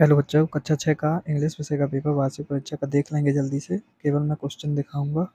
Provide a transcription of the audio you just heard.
Hello बच्चों, कक्षा छः का इंग्लिश विषय का पेपर वार्षिक परीक्षा का देख लेंगे जल्दी से। केवल मैं क्वेश्चन दिखाऊँगा।